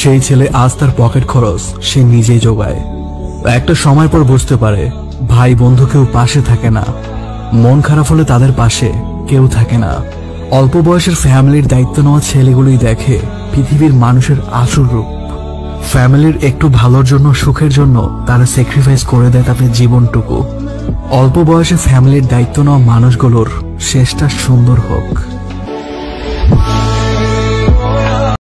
সেই ছেলে আজ তার পকেট খরচ সে নিজেই যোগায় একটা সময় পর বুঝতে পারে, ভাই বন্ধু কেউ পাশে থাকে না। মন খারাপ হলে তাদের পাশে কেউ থাকে না। অল্প বয়সের ফ্যামিলির দায়িত্ব নেওয়া ছেলেগুলোই দেখে পৃথিবীর মানুষের আসল রূপ। ফ্যামিলির একটু ভালোর জন্য, সুখের জন্য তারা স্যাক্রিফাইস করে দেয় তাদের জীবনটুকু। অল্প বয়সে ফ্যামিলির দায়িত্ব নেওয়া মানুষগুলোর শেষটা সুন্দর হোক।